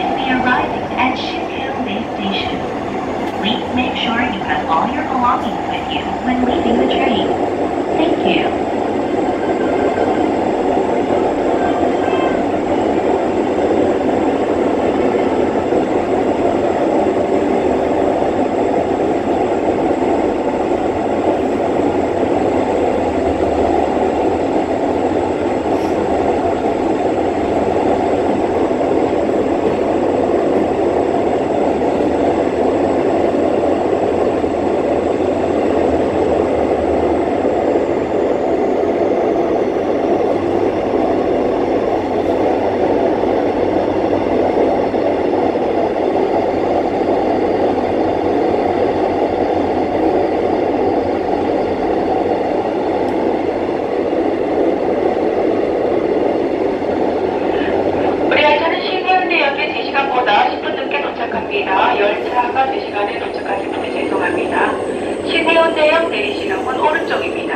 will be arriving at Sinhaeundae Station. Please make sure you have all your belongings with you when leaving the train. Thank you. 태양 내리시는 분 오른쪽입니다.